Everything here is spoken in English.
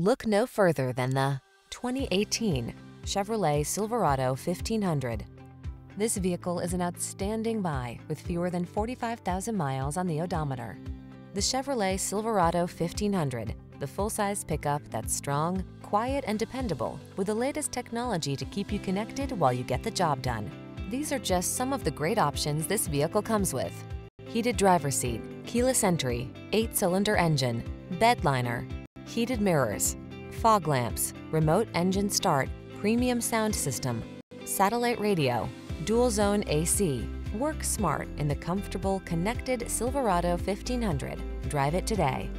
Look no further than the 2018 Chevrolet Silverado 1500. This vehicle is an outstanding buy with fewer than 45,000 miles on the odometer. The Chevrolet Silverado 1500, the full-size pickup that's strong, quiet, and dependable with the latest technology to keep you connected while you get the job done. These are just some of the great options this vehicle comes with. Heated driver seat, keyless entry, eight-cylinder engine, bed liner, heated mirrors, fog lamps, remote engine start, premium sound system, satellite radio, dual zone AC. Work smart in the comfortable, connected Silverado 1500. Drive it today.